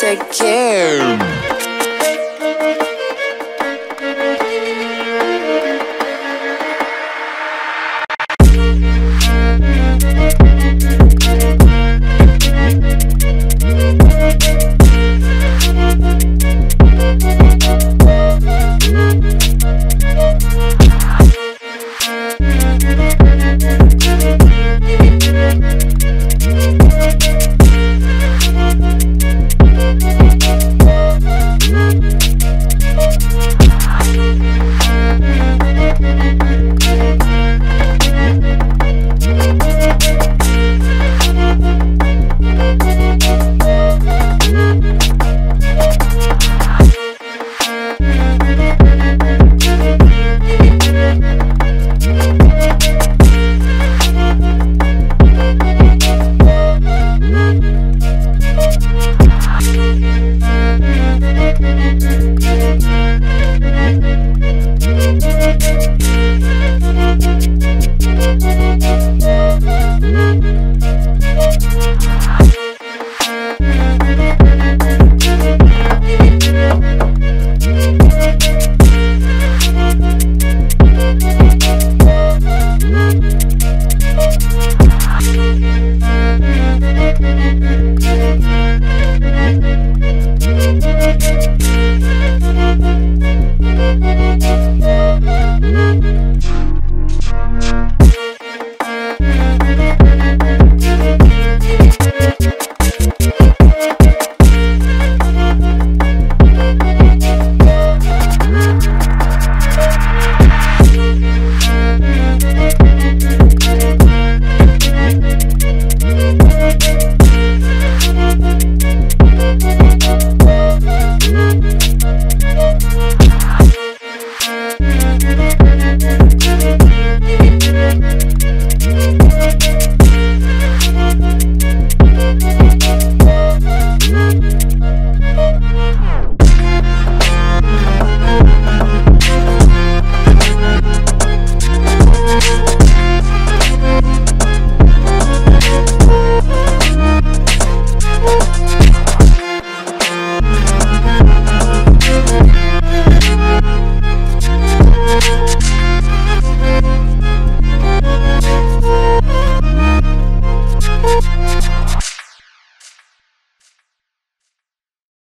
again. Thank